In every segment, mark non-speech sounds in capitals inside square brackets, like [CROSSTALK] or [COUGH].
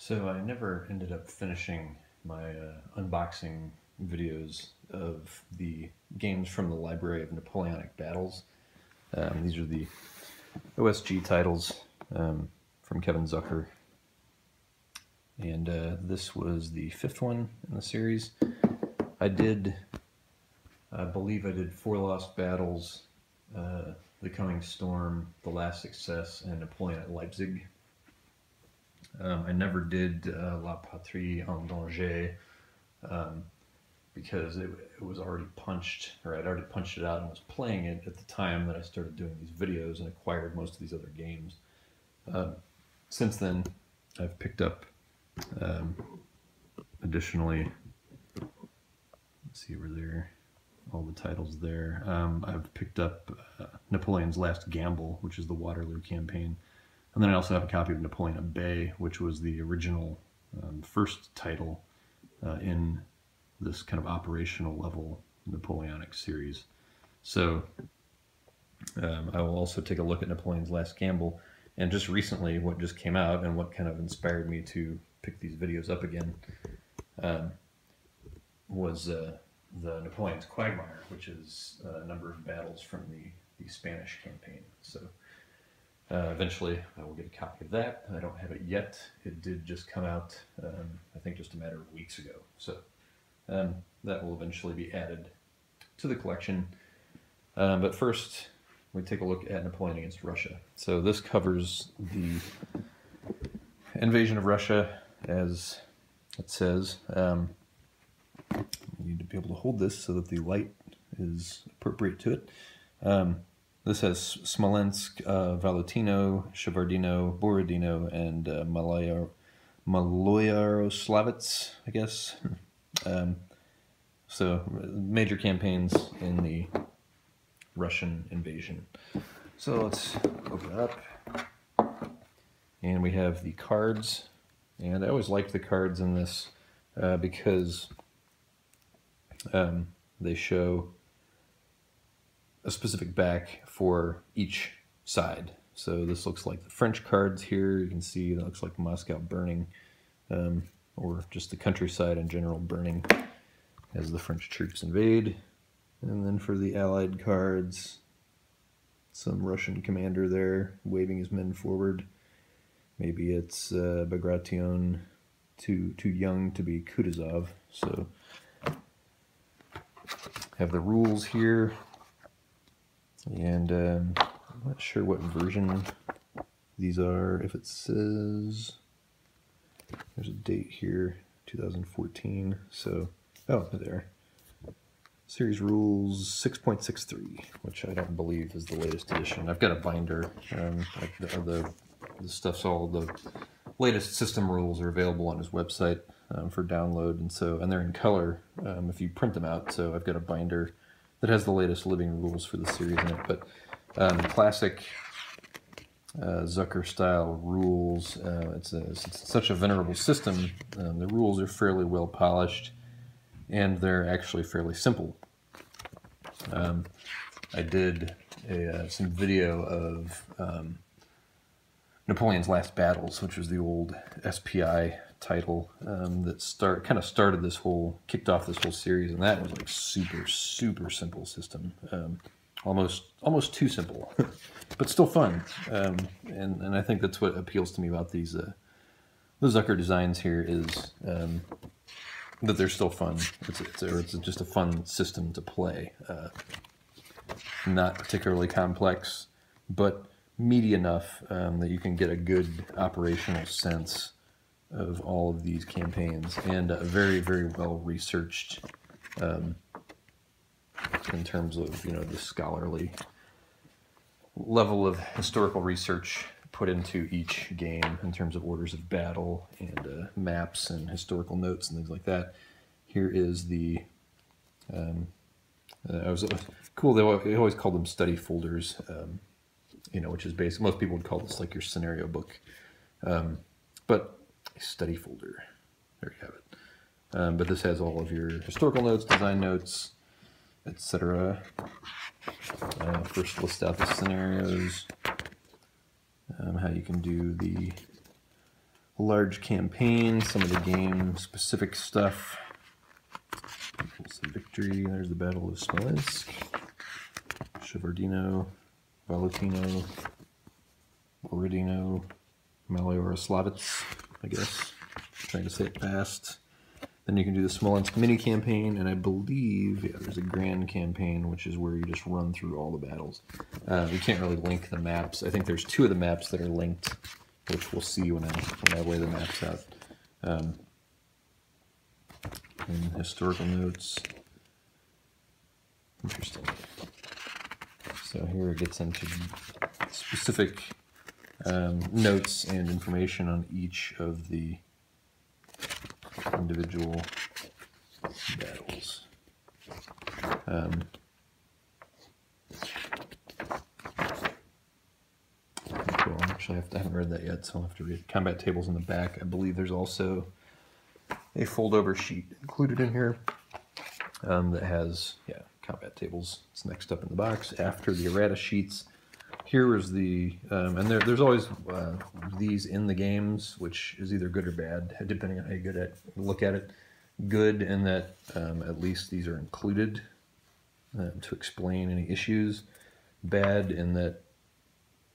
So I never ended up finishing my uh, unboxing videos of the games from the Library of Napoleonic Battles. Um, these are the OSG titles um, from Kevin Zucker. And uh, this was the fifth one in the series. I did, I believe I did Four Lost Battles, uh, The Coming Storm, The Last Success, and Napoleon at Leipzig. Um, I never did uh, La Patrie en Danger um, because it, it, was already punched, or I'd already punched it out and was playing it at the time that I started doing these videos and acquired most of these other games. Um, since then, I've picked up um, additionally, let's see, were there all the titles there. Um, I've picked up uh, Napoleon's Last Gamble, which is the Waterloo campaign. And then I also have a copy of Napoleon at Bay, which was the original um, first title uh, in this kind of operational level Napoleonic series. So um, I will also take a look at Napoleon's Last Gamble and just recently what just came out and what kind of inspired me to pick these videos up again um, was uh, the Napoleon's Quagmire, which is a number of battles from the, the Spanish campaign. So uh, eventually, I will get a copy of that. I don't have it yet. It did just come out, um, I think, just a matter of weeks ago. So um, that will eventually be added to the collection. Um, but first, we take a look at Napoleon against Russia. So this covers the invasion of Russia, as it says. Um, need to be able to hold this so that the light is appropriate to it. Um, this has Smolensk, uh, Valutino, Shevardino, Borodino, and uh, Maloyaroslavets, I guess. [LAUGHS] um, so major campaigns in the Russian invasion. So let's open it up. And we have the cards. And I always liked the cards in this uh, because um, they show a specific back for each side. So this looks like the French cards here. You can see that looks like Moscow burning, um, or just the countryside in general burning as the French troops invade. And then for the Allied cards, some Russian commander there waving his men forward. Maybe it's uh, Bagration, too too young to be Kutuzov. So have the rules here. And um, I'm not sure what version these are. If it says, there's a date here, 2014. So, oh, there. Series Rules 6.63, which I don't believe is the latest edition. I've got a binder. Um, like the, the, the stuff's all the latest system rules are available on his website um, for download, and so and they're in color um, if you print them out. So I've got a binder that has the latest living rules for the series in it. But um, classic uh, Zucker style rules. Uh, it's, a, it's, such a venerable system. Um, the rules are fairly well polished and they're actually fairly simple. Um, I did a, uh, some video of um, Napoleon's Last Battles, which was the old SPI title um, that start kind of started this whole kicked off this whole series, and that was like super super simple system, um, almost almost too simple, [LAUGHS] but still fun. Um, and and I think that's what appeals to me about these uh, the Zucker designs here is um, that they're still fun. It's it's, it's just a fun system to play, uh, not particularly complex, but meaty enough um, that you can get a good operational sense of all of these campaigns and uh, very, very well researched um, in terms of, you know, the scholarly level of historical research put into each game in terms of orders of battle and uh, maps and historical notes and things like that. Here is the, um, uh, I was uh, cool. They always called them study folders, um, you know, which is based. Most people would call this like your scenario book, um, but study folder. There you have it. Um, but this has all of your historical notes, design notes, etc. Uh, first list out the scenarios, um, how you can do the large campaign, some of the game specific stuff. Some victory, there's the Battle of Smolensk, Shevardino, Valutino, Borodino, Maloyaroslavets, I guess. trying to say it fast. Then you can do the Smolensk mini campaign, and I believe yeah, there's a grand campaign, which is where you just run through all the battles. Uh, we can't really link the maps. I think there's two of the maps that are linked, which we'll see when I when I lay the maps out. Um, and historical notes. Interesting. So here it gets into specific um, notes and information on each of the individual battles. Um, cool. Actually, I, to, I, haven't read that yet, so I'll have to read combat tables in the back. I believe there's also a fold-over sheet included in here um, that has yeah combat tables. It's next up in the box after the errata sheets here is the, um, and there, there's always uh, these in the games, which is either good or bad, depending on how you good at look at it. Good in that um, at least these are included uh, to explain any issues. Bad in that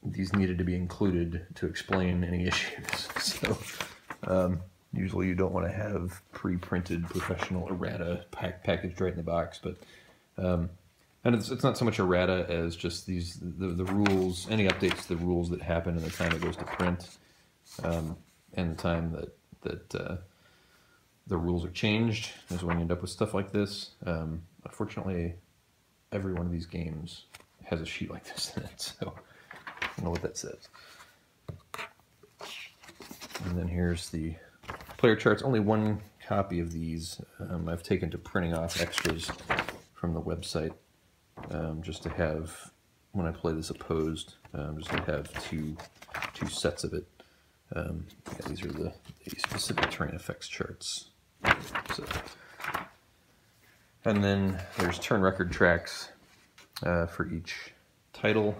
these needed to be included to explain any [LAUGHS] issues. So um, usually you don't want to have pre-printed professional errata pack packaged right in the box, but um, and it's, it's not so much errata as just these the, the rules, any updates to the rules that happen in the time it goes to print, um, and the time that that uh, the rules are changed is when you end up with stuff like this. Um, unfortunately, every one of these games has a sheet like this in it, so I don't know what that says. And then here's the player charts. Only one copy of these. Um, I've taken to printing off extras from the website um, just to have, when I play this opposed, um, just to have two, two sets of it. Um, yeah, these are the, the, specific terrain effects charts. So, and then there's turn record tracks uh, for each title,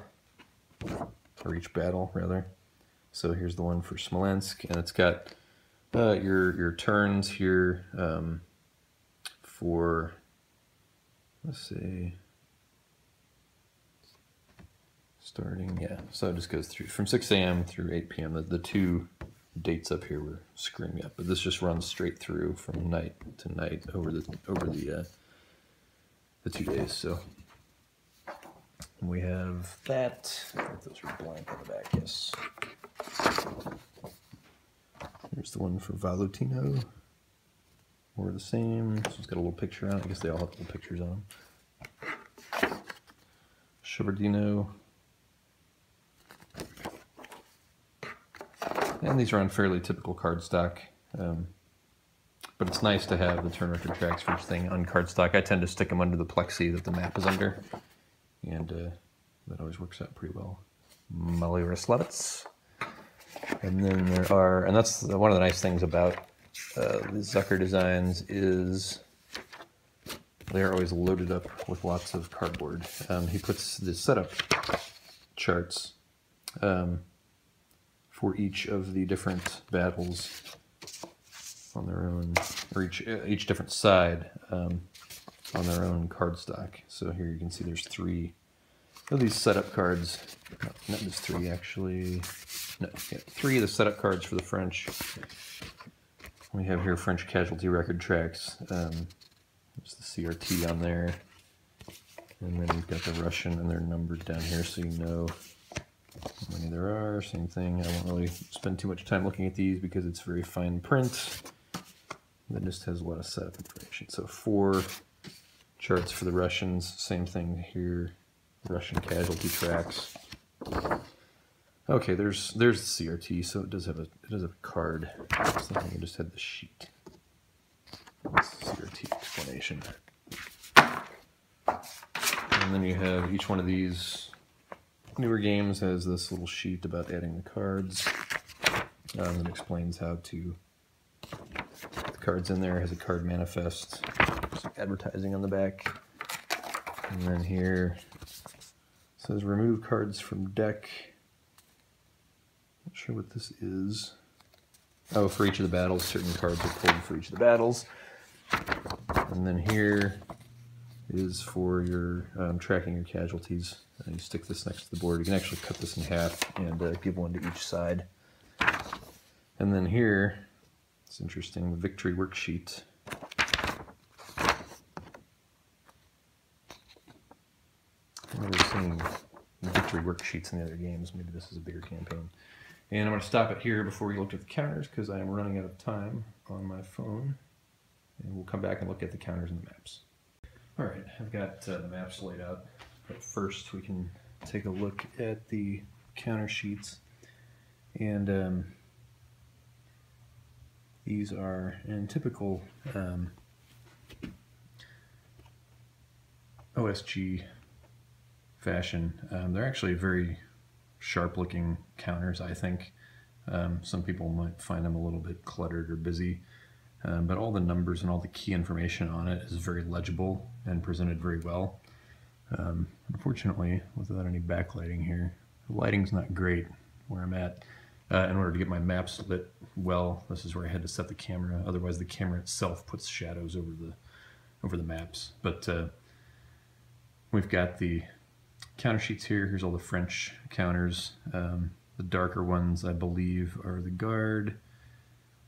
or each battle, rather. So here's the one for Smolensk, and it's got uh, your your turns here um, for, let's see, starting, yeah, so it just goes through from 6 a.m. through 8 p.m. The, the two dates up here were screwing up, but this just runs straight through from night to night over the over the uh, the two days. So we have that. those are blank on the back. Yes. Here's the one for Valutino. We're the same. It's got a little picture on it. I guess they all have little pictures on them. Shevardino. And these are on fairly typical cardstock. Um, but it's nice to have the turn record tracks each thing on cardstock. I tend to stick them under the plexi that the map is under. And uh, that always works out pretty well. Maloyaroslavets. And then there are, and that's one of the nice things about uh, the Zucker designs is they're always loaded up with lots of cardboard. Um, he puts the setup charts um, for each of the different battles on their own, or each, each different side um, on their own cardstock. So here you can see there's three of these setup cards. No, not just three, actually. No, yeah, three of the setup cards for the French. We have here French casualty record tracks. Um, there's the CRT on there. And then you've got the Russian, and they're numbered down here so you know how many there are, same thing. I won't really spend too much time looking at these because it's very fine print. That just has a lot of setup information. So four charts for the Russians, same thing here, Russian casualty tracks. Okay, there's there's the CRT, so it does have a it does have a card. I thinking it just had the sheet. That's the CRT explanation. And then you have each one of these Newer Games has this little sheet about adding the cards um, that explains how to put the cards in there has a card manifest, some advertising on the back, and then here says remove cards from deck. Not sure what this is. oh, for each of the battles, certain cards are pulled for each of the battles. And then here is for your um, tracking your casualties. And you stick this next to the board. You can actually cut this in half and uh, give one to each side. And then here, it's interesting, the victory worksheet. I've never seen victory worksheets in the other games. Maybe this is a bigger campaign. And I'm going to stop it here before we look at the counters because I am running out of time on my phone. And we'll come back and look at the counters and the maps. All right, I've got uh, the maps laid out. But first we can take a look at the counter sheets. And um, these are in typical um, OSG fashion. Um, they're actually very sharp looking counters, I think. Um, some people might find them a little bit cluttered or busy, um, but all the numbers and all the key information on it is very legible and presented very well. Um, unfortunately, without any backlighting here, the lighting's not great where I'm at. Uh, in order to get my maps lit well, this is where I had to set the camera. Otherwise, the camera itself puts shadows over the over the maps. But uh, we've got the counter sheets here. Here's all the French counters. Um, the darker ones, I believe, are the guard.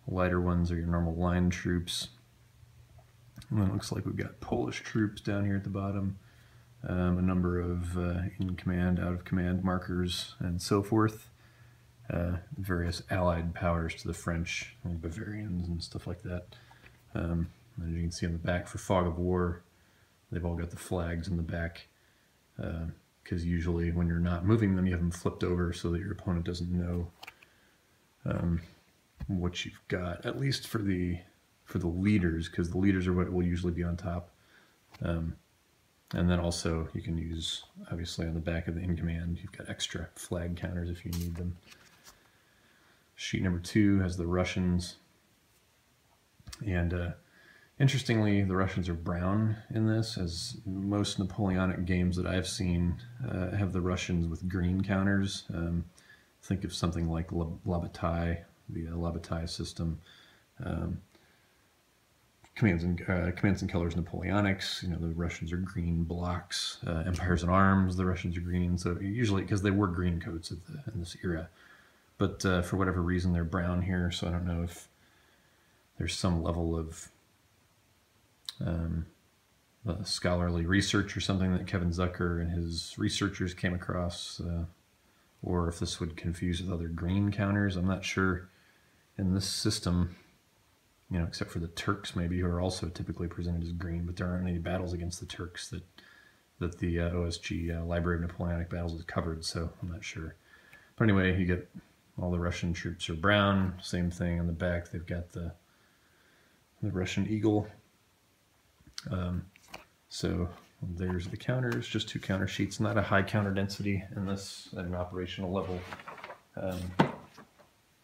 Lighter ones are your normal line troops. And then it looks like we've got Polish troops down here at the bottom. Um, a number of uh, in command, out of command markers, and so forth. Uh, various allied powers to the French, like Bavarians and stuff like that. Um, as you can see on the back for Fog of War, they've all got the flags in the back. Uh, because usually when you're not moving them, you have them flipped over so that your opponent doesn't know um, what you've got. At least for the for the leaders, because the leaders are what will usually be on top. Um, and then also you can use, obviously on the back of the in command, you've got extra flag counters if you need them. Sheet number two has the Russians. And uh, Interestingly, the Russians are brown in this, as most Napoleonic games that I've seen uh, have the Russians with green counters. Um, think of something like La Bataille, the uh, La Bataille system. Um, commands and uh, commands and colors Napoleonics. You know, the Russians are green blocks. Uh, Empires in Arms, the Russians are green. So usually, because they were green coats the, in this era, but uh, for whatever reason, they're brown here. So I don't know if there's some level of um, scholarly research or something that Kevin Zucker and his researchers came across, uh, or if this would confuse with other green counters. I'm not sure in this system, you know, except for the Turks maybe, who are also typically presented as green, but there aren't any battles against the Turks that that the uh, OSG uh, Library of Napoleonic Battles has covered, so I'm not sure. But anyway, you get all the Russian troops are brown. Same thing on the back. They've got the the Russian eagle um, so there's the counters, just two counter sheets, not a high counter density in this at an operational level. Um,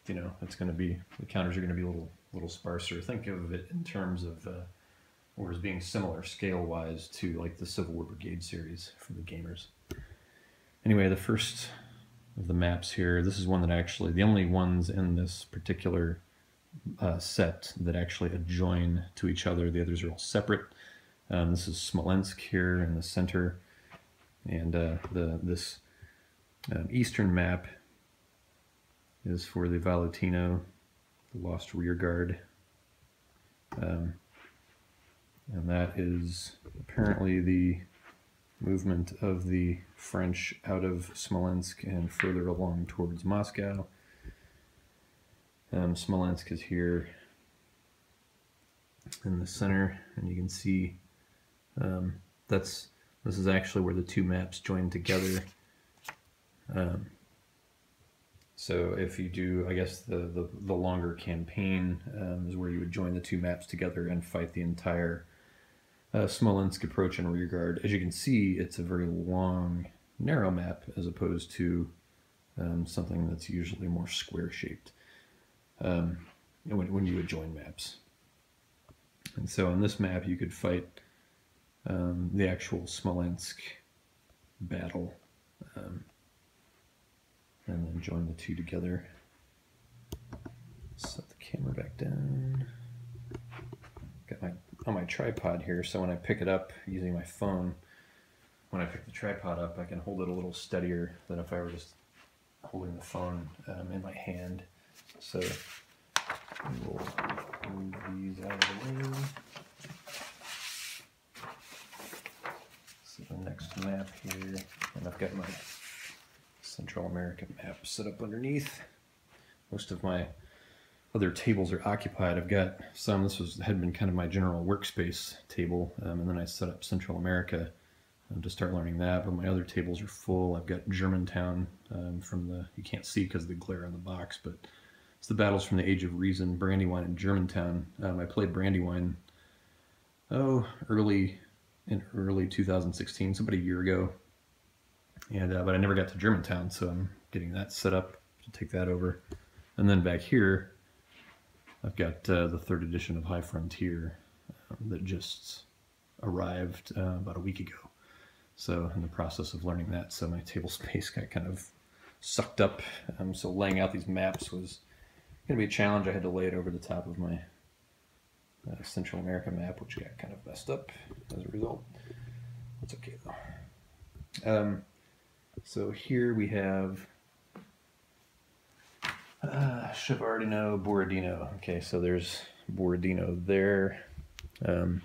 you know, it's going to be, the counters are going to be a little, little sparser. Think of it in terms of, uh, or as being similar scale-wise to like the Civil War Brigade series for the gamers. Anyway, the first of the maps here, this is one that actually, the only ones in this particular uh, set that actually adjoin to each other. The others are all separate. Um, this is Smolensk here in the center, and uh, the this um, eastern map is for the Valutino, the lost rear guard. Um, and that is apparently the movement of the French out of Smolensk and further along towards Moscow. Um, Smolensk is here in the center, and you can see um, that's this is actually where the two maps join together. Um, so if you do, I guess the, the, the longer campaign um, is where you would join the two maps together and fight the entire uh, Smolensk approach and rear guard. As you can see, it's a very long, narrow map as opposed to um, something that's usually more square shaped um, when, when you would join maps. And so on this map, you could fight um, the actual Smolensk battle um, and then join the two together. Set the camera back down. Got my on my tripod here, so when I pick it up using my phone, when I pick the tripod up, I can hold it a little steadier than if I were just holding the phone um, in my hand. So we'll move these out of the way. So the next map here, and I've got my Central America map set up underneath. Most of my other tables are occupied. I've got some, this was had been kind of my general workspace table, um, and then I set up Central America um, to start learning that, but my other tables are full. I've got Germantown um, from the, you can't see because of the glare on the box, but it's the battles from the Age of Reason, Brandywine and Germantown. Um, I played Brandywine, oh, early, in early 2016, so about a year ago. And, uh, but I never got to Germantown, so I'm getting that set up to take that over. And then back here, I've got uh, the third edition of High Frontier um, that just arrived uh, about a week ago. So in the process of learning that, so my table [LAUGHS] space got kind of sucked up. Um, so laying out these maps was going to be a challenge. I had to lay it over the top of my uh, Central America map, which got kind of messed up as a result. That's okay though. Um, so here we have uh, Shevardino, Borodino. Okay, so there's Borodino there. Um,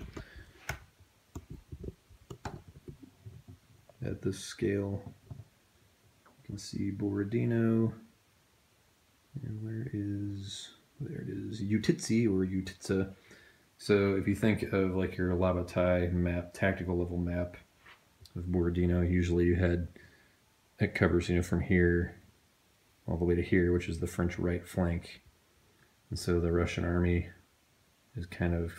at this scale, you can see Borodino. And where is, there it is, Utitsi or Utitsa. So if you think of like your La Bataille map, tactical level map of Borodino, usually you had, it covers, you know, from here all the way to here, which is the French right flank. And so the Russian army is kind of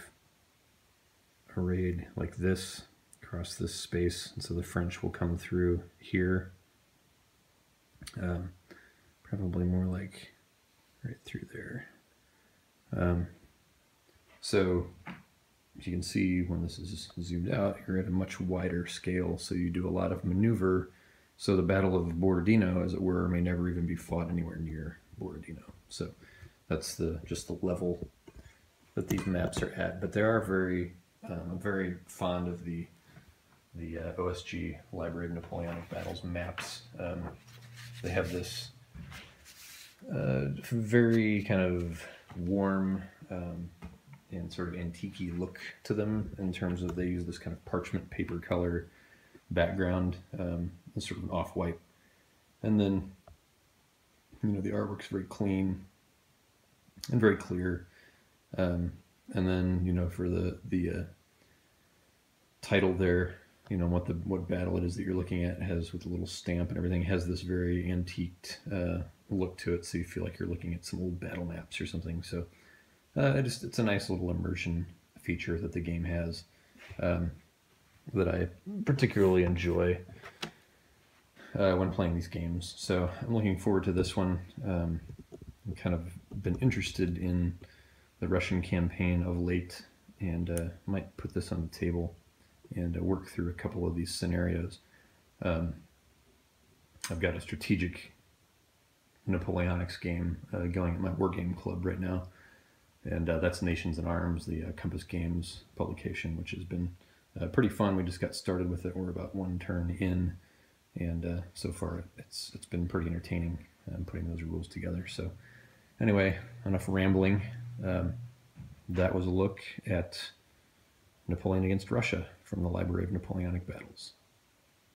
arrayed like this across this space. And so the French will come through here. Um, probably more like right through there. Um, so as you can see when this is zoomed out, you're at a much wider scale. So you do a lot of maneuver so the Battle of Borodino, as it were, may never even be fought anywhere near Borodino. So that's the just the level that these maps are at. But they are very, um, I'm very fond of the the uh, OSG Library of Napoleonic Battles maps. Um, they have this uh, very kind of warm um, and sort of antique look to them in terms of they use this kind of parchment paper color background, um, sort of off-white. And then, you know, the artwork's very clean and very clear. Um, and then, you know, for the, the uh, title there, you know, what the what battle it is that you're looking at has with the little stamp and everything has this very antiqued uh, look to it. So you feel like you're looking at some old battle maps or something. So uh, it just, it's a nice little immersion feature that the game has. Um, that I particularly enjoy uh, when playing these games. So I'm looking forward to this one. Um, I've kind of been interested in the Russian campaign of late and uh, might put this on the table and uh, work through a couple of these scenarios. Um, I've got a strategic Napoleonics game uh, going at my War Game Club right now, and uh, that's Nations in Arms, the uh, Compass Games publication, which has been uh, pretty fun. We just got started with it. We're about one turn in, and uh, so far it's it's been pretty entertaining um, putting those rules together. So anyway, enough rambling. Um, that was a look at Napoleon against Russia from the Library of Napoleonic Battles.